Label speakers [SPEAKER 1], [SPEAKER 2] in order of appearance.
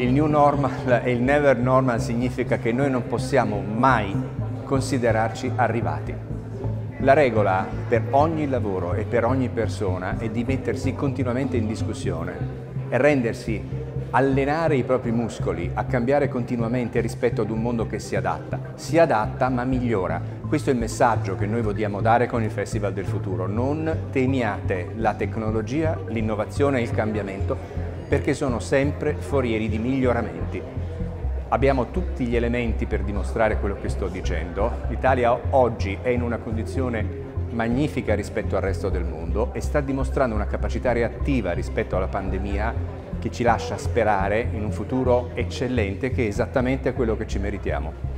[SPEAKER 1] Il new normal e il never normal significa che noi non possiamo mai considerarci arrivati. La regola per ogni lavoro e per ogni persona è di mettersi continuamente in discussione e rendersi allenare i propri muscoli a cambiare continuamente rispetto ad un mondo che si adatta. Si adatta ma migliora. Questo è il messaggio che noi vogliamo dare con il Festival del Futuro. Non temiate la tecnologia, l'innovazione e il cambiamento perché sono sempre forieri di miglioramenti. Abbiamo tutti gli elementi per dimostrare quello che sto dicendo. L'Italia oggi è in una condizione magnifica rispetto al resto del mondo e sta dimostrando una capacità reattiva rispetto alla pandemia che ci lascia sperare in un futuro eccellente che è esattamente quello che ci meritiamo.